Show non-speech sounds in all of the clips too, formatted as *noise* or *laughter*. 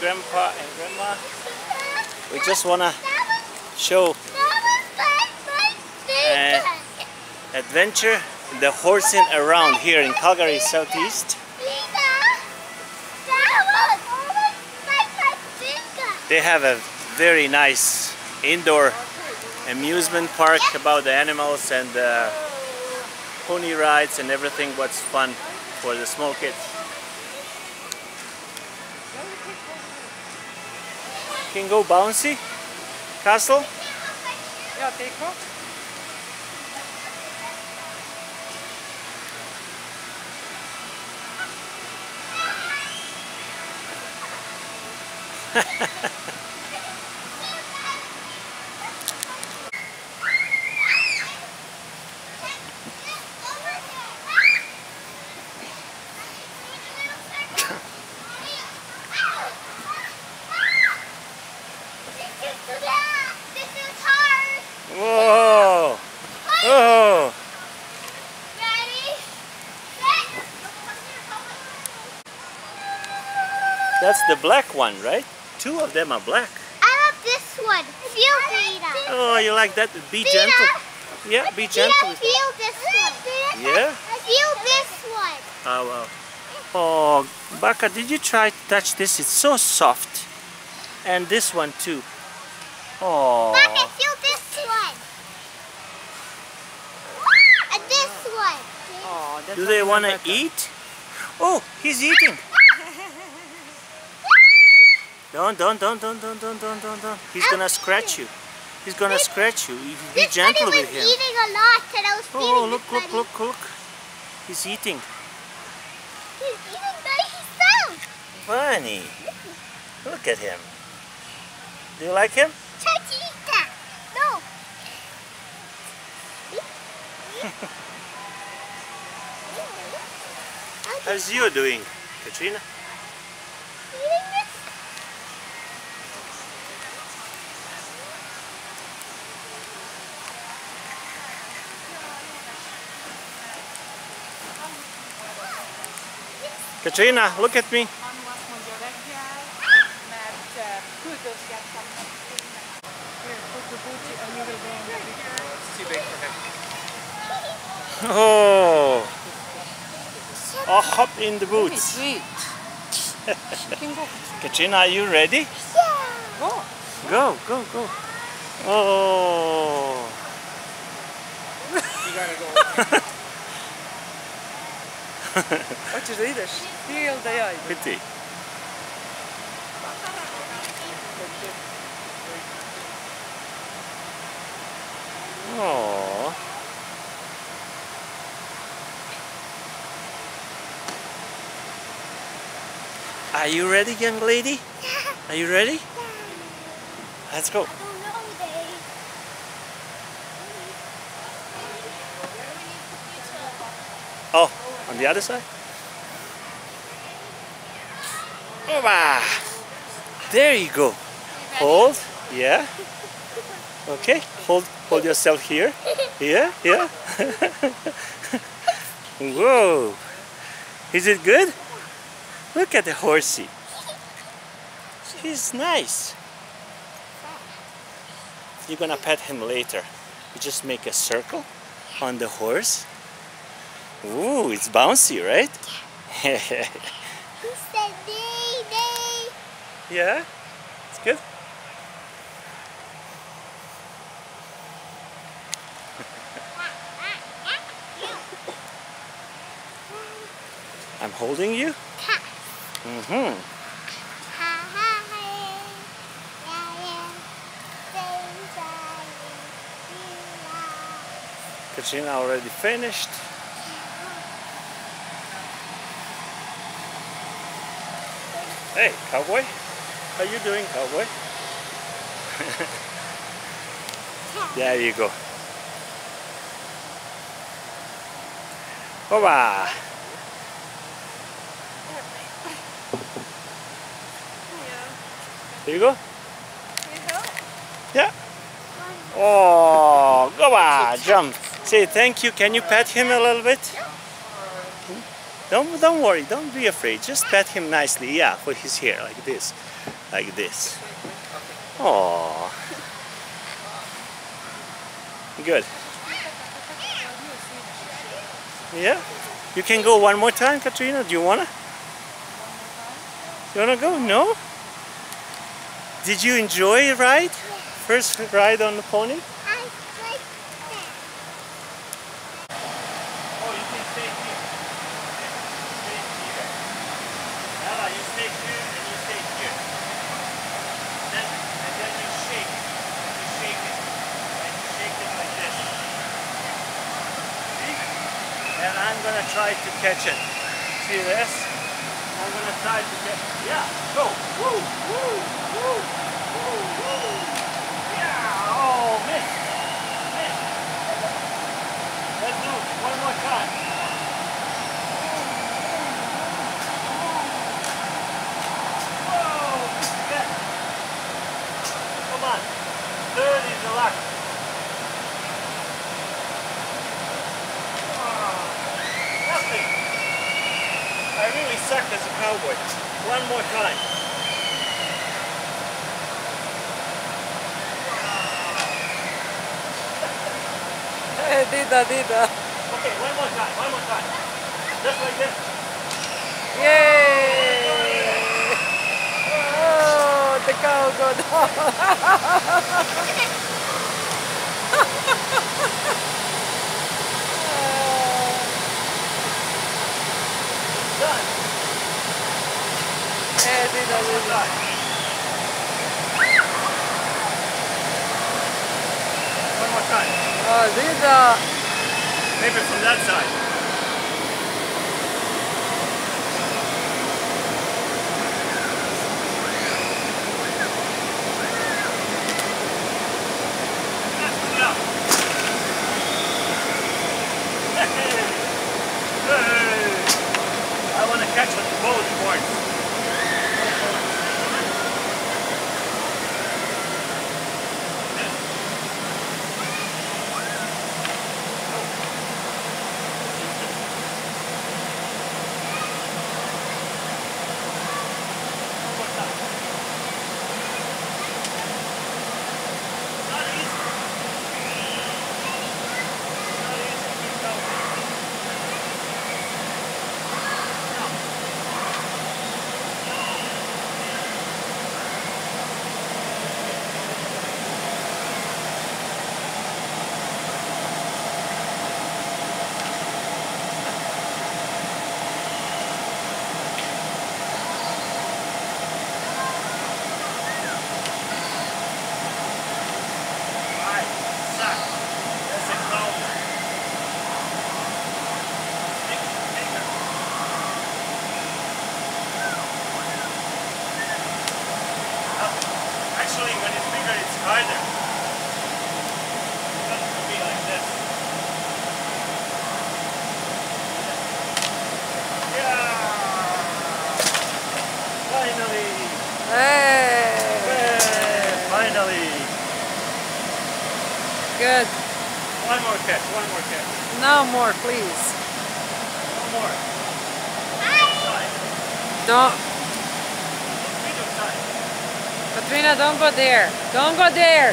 Grandpa and Grandma. We just wanna show uh, adventure, the horsing around here in Calgary Southeast. They have a very nice indoor amusement park about the animals and uh, pony rides and everything what's fun for the small kids. can go bouncy. Castle? Yeah, take off. Ha ha ha. The black one, right? Two of them are black. I love this one. Feel Dita. Oh, you like that? Be Dita. gentle. Yeah, be gentle. Dita, feel this one. Yeah? Feel this one. Oh, wow. Oh, Baka, did you try to touch this? It's so soft. And this one too. Oh. Mommy, feel this one. And this one. Oh, that Do they want to eat? Oh, he's eating. Don't, don't, don't, don't, don't, don't, don't, don't, don't. He's gonna scratch you. He's gonna scratch you. Be gentle with him. eating a lot and I was oh, feeding Oh, look, look, look, look. He's eating. He's eating by himself. Bunny. Look at him. Do you like him? Try to eat that. No. *laughs* How's you doing, Katrina? Eating this? Katrina, look at me. Mami azt mondja reggel, mert uh, küldözgettem neki. Here, put the booty and you will go in the picture. It's too big for him. Oh. I'll hop in the boots. Sweet. She can go. Katrina, are you ready? Yeah. Go. Go, go, go. Oh. *laughs* You gotta go. *laughs* Hoćeš da ideš? Ti ili da ja idem? I ti. Are you ready, young lady? Yeah. Are you ready? Yeah. Let's go. Oh on the other side? Oh, Oba! There you go. Hold. Yeah. Okay. Hold hold yourself here. Yeah, yeah. *laughs* Whoa. Is it good? Look at the horsey. He's nice. You're gonna pet him later. You just make a circle on the horse. Ooh, it's bouncy, right? Yeah. it's the day day. Yeah? It's good? I'm holding you? Mm-hmm. Katrina already finished. Hey, cowboy. How you doing, cowboy? *laughs* there you go. Hola. Here you go. Yeah. Oh, go on, *laughs* jump. Say thank you. Can you pet him a little bit? Don't don't worry. Don't be afraid. Just pet him nicely. Yeah, put his hair like this, like this. Oh. Good. Yeah. You can go one more time, Katrina. Do you wanna? You wanna go? No. Did you enjoy it, ride? First ride on the pony? I like that. Oh, you can stay here. Stay here. Ella, you stay here and you stay here. Then, and then you shake. You shake it. And you shake it like this. See? And I'm gonna try to catch it. See this? I'm gonna try to catch Yeah, go. Woo, woo, woo, woo, woo. Yeah, oh, miss. Miss. Let's do one more time. Whoa. Come on. Third is the luck. I really suck as a cowboy. One more time. *laughs* Eh, Dida, Dida. Okay, one more time, one more time. Just like this. Yay! Oh, the cow go down. *laughs* *laughs* Done. Eh, Dida, Dida. Done. One more time. Oh, Dida. Maybe from that side. Katrina, don't go there. Don't go there.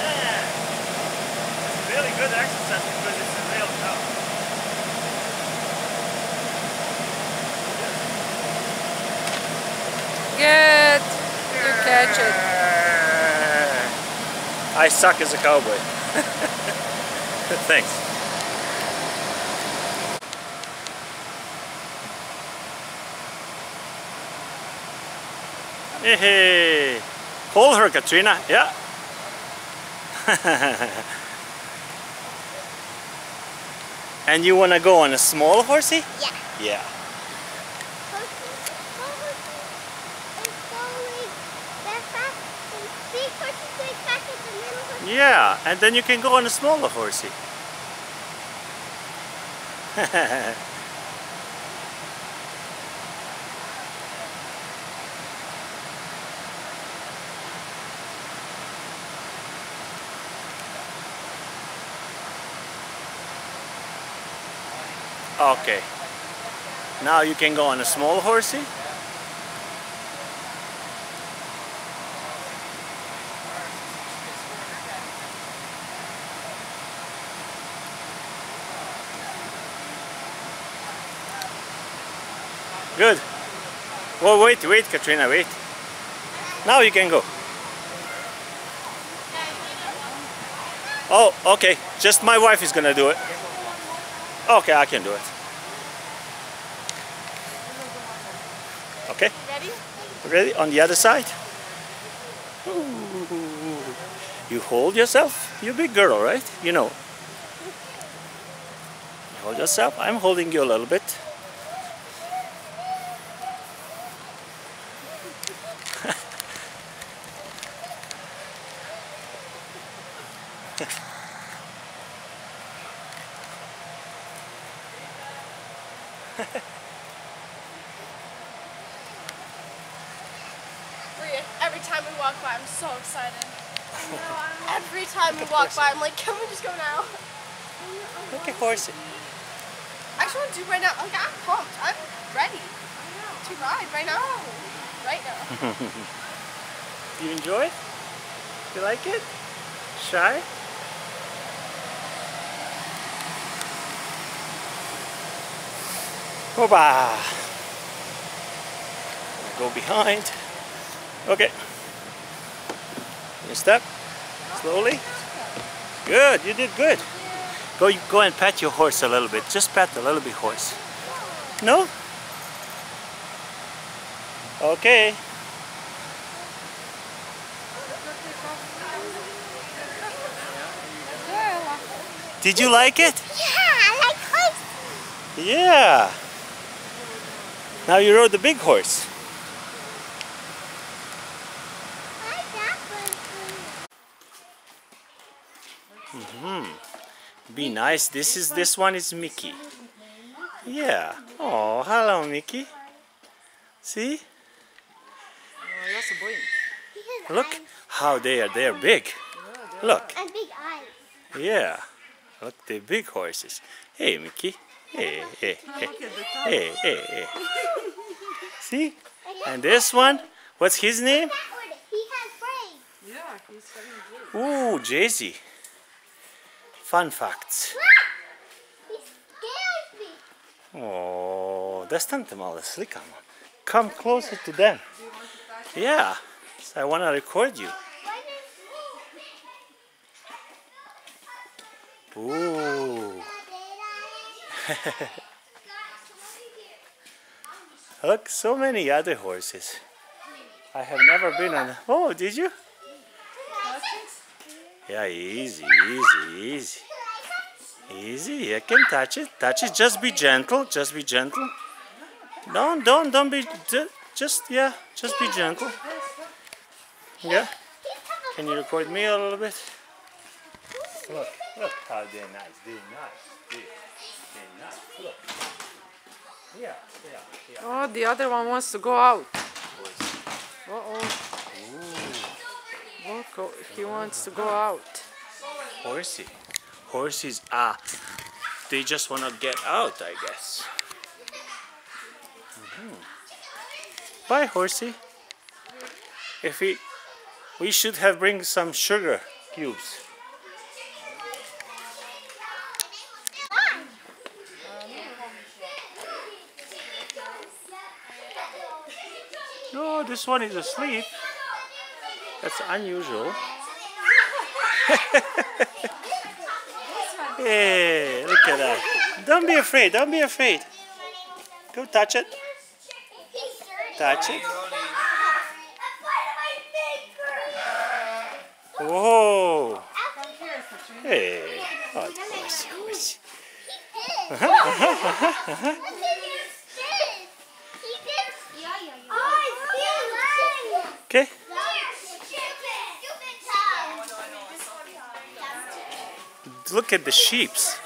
Yeah. It's really good exercise because it's a real cow. Good. You catch it. I suck as a cowboy. *laughs* Thanks. Hey, hey. Hold her, Katrina. Yeah. *laughs* and you want to go on a small horsey? Yeah. Yeah. Horses, horses is going that fast, and big horses going faster than little horses. Yeah, and then you can go on a smaller horsey. *laughs* Okay. Now you can go on a small horsey. Good. Well, wait, wait, Katrina, wait. Now you can go. Oh, okay. Just my wife is gonna do it. Okay, I can do it. Okay, Ready? ready? On the other side. Ooh. You hold yourself. You're a big girl, right? You know. You hold yourself. I'm holding you a little bit. Maria, every time we walk by, I'm so excited. Every time we walk by, I'm like, can we just go now? Horsey. I just want to do right now. Oh, like, I'm pumped. I'm ready to ride right now. Right now. *laughs* You enjoy it? You like it? Shy? Hoba! Go behind. Okay. You step slowly. Good, you did good. Go, go and pat your horse a little bit. Just pat a little bit horse. No? Okay. Did you like it? Yeah, I like horses. Yeah. Now you rode the big horse. I got one. Be nice. This is this one is Mickey. Yeah. Oh, hello Mickey. See? Look how they are. They are big. Look. and big eyes. Yeah. Look, they're big horses. Hey Mickey. Hey, hey, hey. Hey, hey, hey. See? And this one, what's his name? That one, he has brains. Ooh, Jay-Z. Fun facts. Me. Oh, that's not the malo slika, man. Come closer to them. Yeah. So I want to record you. Ooh. *laughs* Look, so many other horses. I have never been on. Oh, did you? Yeah, easy, easy, easy. Easy, I can touch it. Touch it. Just be gentle. Just be gentle. Don't, don't, don't be. Just, yeah, just be gentle. Yeah. Can you record me a little bit? Look, look how they're nice. They're nice. They're, they're nice. Look. Yeah, yeah, yeah. Oh, the other one wants to go out. Uh-oh. Oh, he wants to go out. Horsey. Horses are. They just want to get out, I guess. Mhm. Bye, horsey. If we, we should have bring some sugar cubes. No, this one is asleep. That's unusual. *laughs* Hey, look at that. Don't be afraid. Don't be afraid. Go touch it. Touch it. Whoa. Hey. Oh, horsey, horsey. Okay. Look at the sheeps.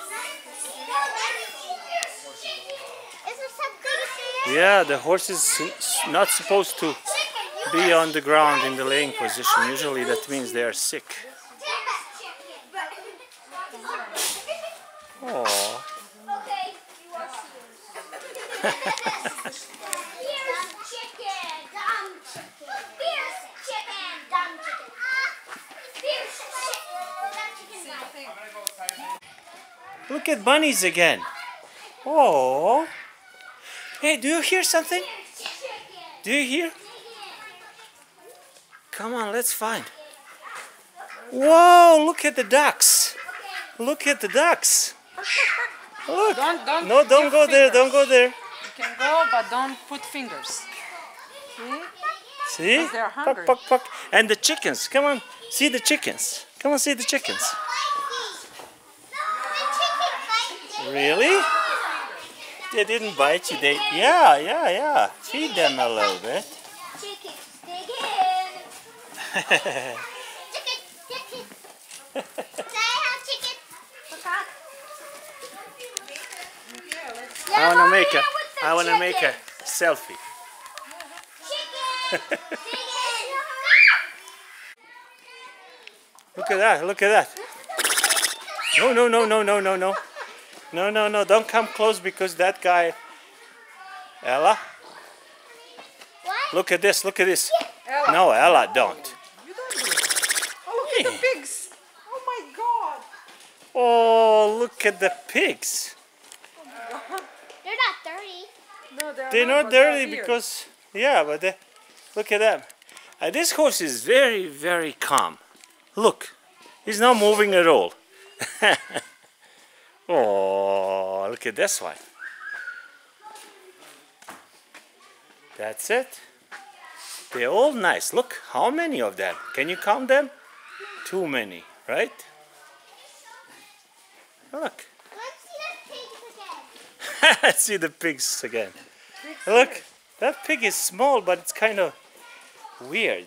Yeah, the horse is not supposed to be on the ground in the laying position. Usually that means they are sick. Oh, *laughs* *laughs* Look at bunnies again. Oh. Hey, do you hear something? Do you hear? Come on, let's find. Whoa, look at the ducks. Look at the ducks. Look. *laughs* Don't, don't No, don't go there. Don't go there. You can go, but don't put fingers. See? See? They're Puck, puck, puck. And the chickens. Come on. See the chickens. Come on, see the chickens. Really? They didn't bite you. They yeah, yeah, yeah. Feed them a little bit. Chicken, chicken. Chicken, chicken. Say how chicken. I wanna make a I wanna make a selfie. Look at that, look at that. No, no, no, no, no, no, no. No, no, no, don't come close because that guy. Ella, What? look at this, look at this. Ella, No, Ella, don't. you don't do it. Oh, look at the pigs. Oh my god. Oh, look at the pigs. They're not dirty. No, they're, They're not but they're not dirty here. because, yeah, but they, look at them. Uh, this horse is very, very calm. Look, he's not moving at all. *laughs* oh, look at this one. That's it. They're all nice. Look, how many of them? Can you count them? Too many, right? Look. Let's see the pigs again. *laughs* see the pigs again. again. Look, that pig is small, but it's kind of weird.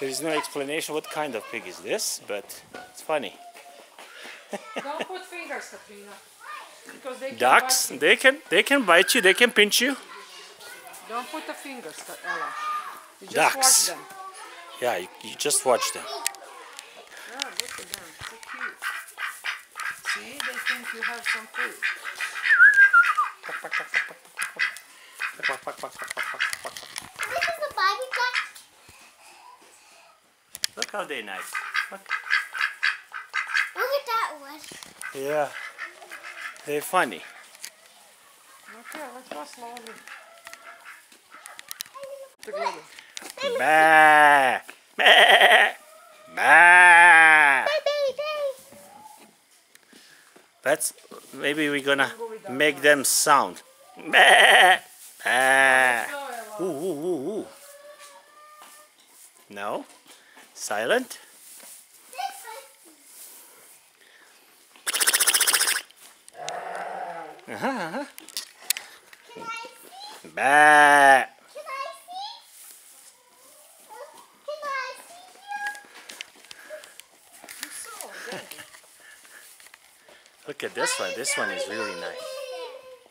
There's no explanation what kind of pig is this, but it's funny. Don't put fingers, Katrina. Because they Ducks, bite they can they can bite you, they can pinch you. Don't put the fingers, Ella. You just Ducks. watch them. Yeah, you, you just watch them. Yeah, look at them. So cute. See, they think you have some food. This is the Bobby duck. Look how they nice. Look. Look at that one. Yeah. They're funny. Okay, let's go slowly. Together. Bah. Bah. Bah. Hey, baby. Let's maybe we're gonna make them sound. Bah. Bah. Slow, Ella. Ooh, ooh, ooh, ooh. No? Silent? Uh-huh, uh-huh. Bah. Can I see? Can Look at this one. This one is really nice.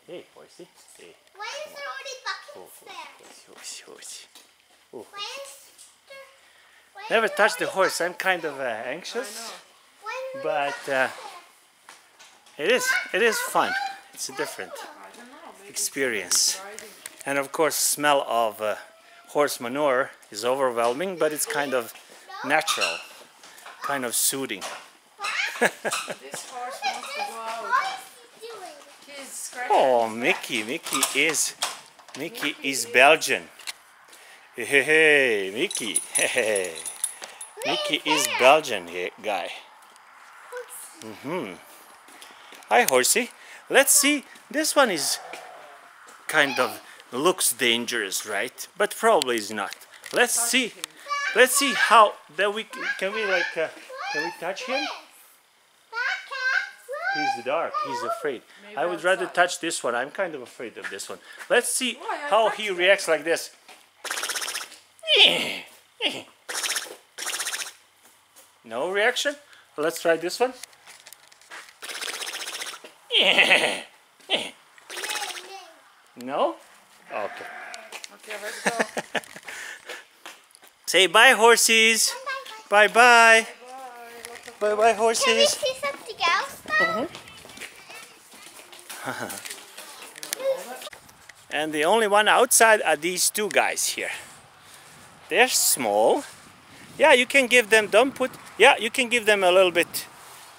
Hey, horsey. Hey, Why is there only oh, buckets there? horsey, horsey. Never touch the horse. I'm kind of uh, anxious, but uh, it is. It is fun. It's a different I don't know. Maybe experience. And of course, smell of uh, horse manure is overwhelming, but it's kind of natural, kind of soothing. *laughs* This horse wants to go out. What is he doing? He's scratching. Oh, Mickey, Mickey is, Mickey is Belgian. Hey, hey, hey, Mickey, hey, hey. Mickey is Belgian guy. guy. Hmm. Hi, horsey. Let's see. This one is kind of looks dangerous, right? But probably is not. Let's see. Let's see how that we can we like uh, can we touch him? He's dark. He's afraid. Maybe I would rather touch this one. I'm kind of afraid of this one. Let's see? I how he reacts like this. *laughs* No reaction? Let's try this one. *laughs* No? Okay. Okay, let's go. *laughs* Say bye, horses. Bye bye. Bye bye, horses. Can we horses. see something else though? Mhm. *laughs* And the only one outside are these two guys here. They're small. Yeah, you can give them, don't put, yeah, you can give them a little bit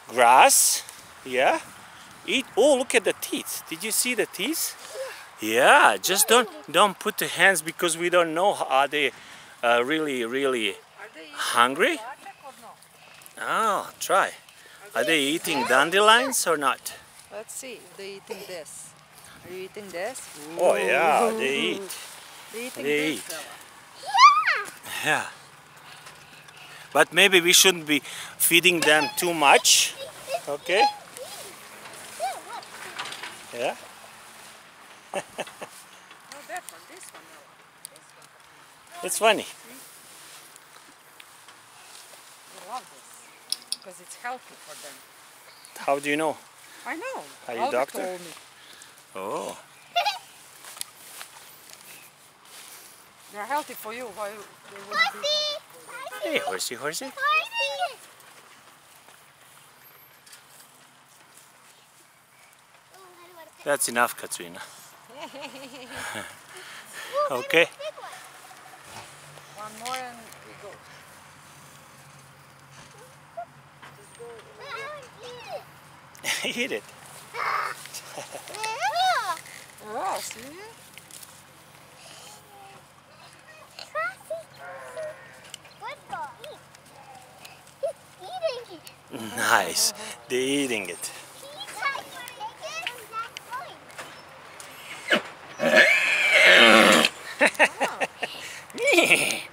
grass. Yeah. Eat, oh, look at the teeth. Did you see the teeth? Yeah, just don't, don't put the hands because we don't know, are they uh, really, really Are they eating hungry? Oh, try. Are they eating dandelions or not? Let's see if they eating this. Are you eating this? Oh yeah, they eat. They They eat. Ella. Yeah. But maybe we shouldn't be feeding them too much. Okay? Yeah. No, that one. This one, Ella. This one. It's funny. They love this because it's healthy for them. How do you know? I know. Are you Alva doctor? told me. Oh. They're healthy for you. Why they wouldn't be? Hey, horsey, horsey. That's enough, Katrina. *laughs* Okay. One more and we go. *laughs* Eat it. Oh, see? Nice. *laughs* They're eating it. *laughs*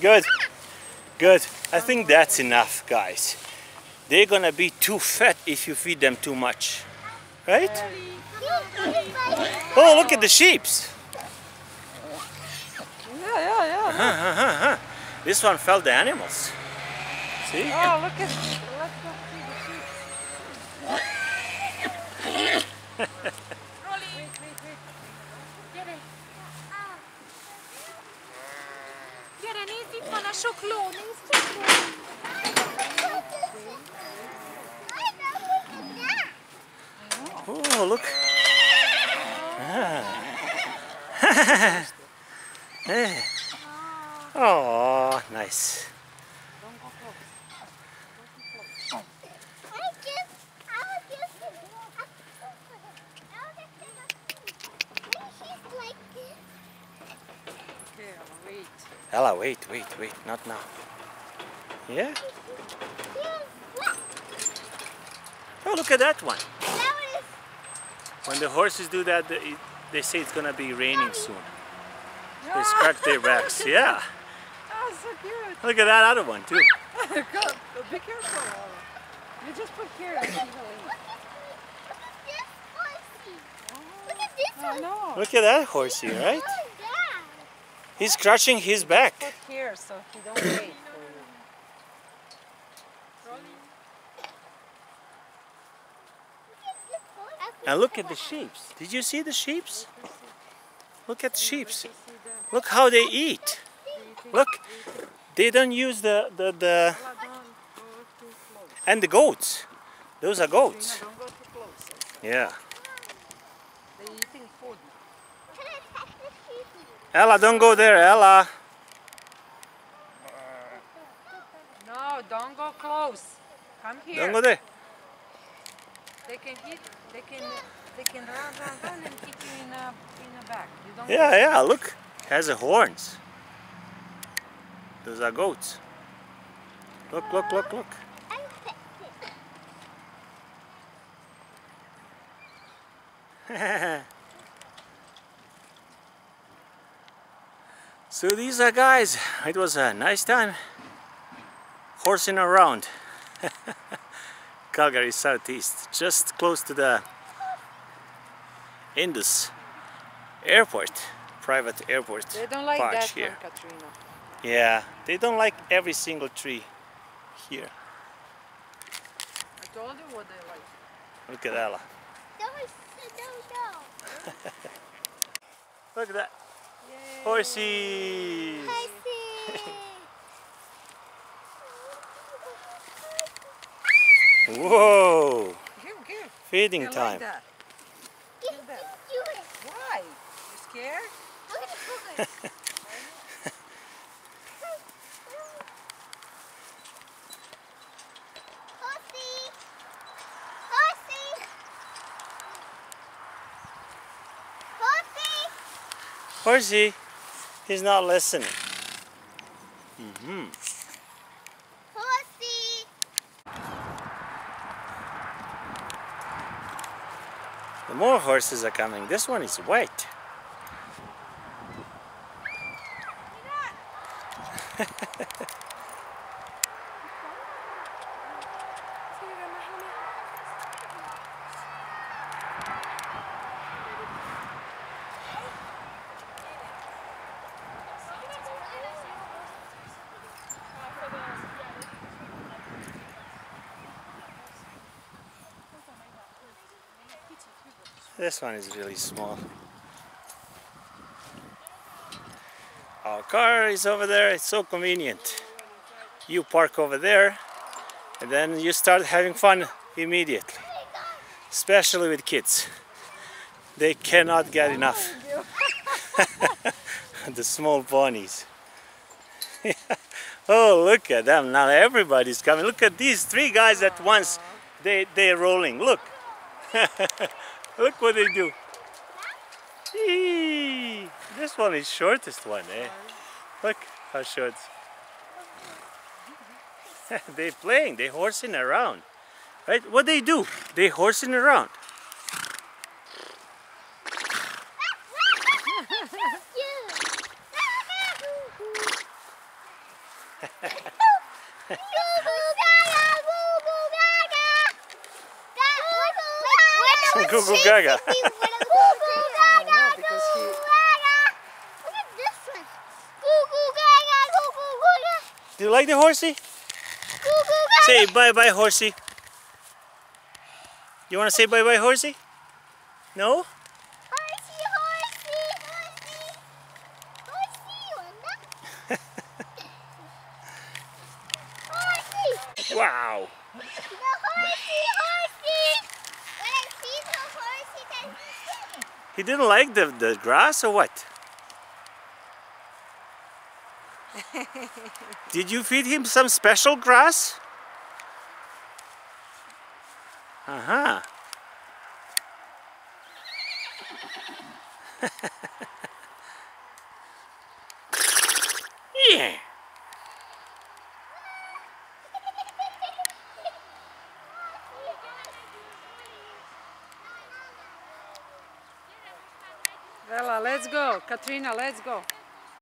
Good. Good. I think that's enough, guys. They're gonna be too fat if you feed them too much. Right? Oh, look at the sheeps. Yeah, yeah, yeah. Huh, huh, huh, huh. This one felt the animals. See? Oh, look at. Let's go see the sheep. Rolly. Wait, wait, wait. Get it. Get it. Easy for a chocolate. Oh, look. Ah. *laughs* Oh, nice. Okay, wait. Ella, wait, wait, wait, not now. Yeah? Oh, look at that one. When the horses do that, they, they say it's gonna be raining soon. They scratch their backs. *laughs* Yeah. Oh, so cute. Look at that other one too. *laughs* Go, be careful. Laura. You just put here and she'll eat. Oh, no. Look at that horsey, right? He's scratching his back. Put here so he don't wait for you. And look at the sheeps. Did you see the sheeps? Look at the sheeps. Look how they eat. Look, they don't use the, the, the Ella, don't go too close. and the goats. Those are goats. Trina, don't go too close. also. Yeah. They're eating food. Ella, don't go there, Ella. No, don't go close. Come here. Don't go there. They can hit, They can. They can run, run, run, and hit you in the in the back. You don't. Yeah, yeah, look. Has a horns. Those are goats. Look, look, look, look. *laughs* so these are guys. It was a nice time horsing around. *laughs* Calgary Southeast, just close to the Indus airport, private airport. They don't like that here. one, Katrina. Yeah, they don't like every single tree here. I told you what they like. Look at Ella. *laughs* Look at that. Yay. Horsey! *laughs* Whoa! Give, give. Feeding I like time. that. Yes, that. it. Why? You scared? *laughs* I'm gonna focus. Horsey! Horsey! Horsey! Horsey, he's not listening. hmm Horsey! The more horses are coming. This one is white. This one is really small. Our car is over there. It's so convenient. You park over there and then you start having fun immediately. Especially with kids. They cannot get enough. *laughs* the small ponies. *laughs* oh, look at them. Now everybody's coming. Look at these three guys at once. They, they're rolling. Look. *laughs* Look what they do. Eee, this one is shortest one, eh? Look how short. *laughs* they playing, they horsing around. Right? What they do? They horsing around. Goo goo gaga. Goo goo gaga. know, because he- Goo goo gaga. Look at this one. Goo goo gaga. Goo goo gaga. Do you like the horsey? Goo goo gaga. Say bye bye horsey. You want to say bye bye horsey? No? Horsey, horsey, horsey. Horsey, wanda. Horsey. Wow. The horsey, horsey. When I see the horsey, then He didn't like the, the grass or what? *laughs* Did you feed him some special grass? Uh-huh. yeah. Bella, let's go. Katrina, let's go.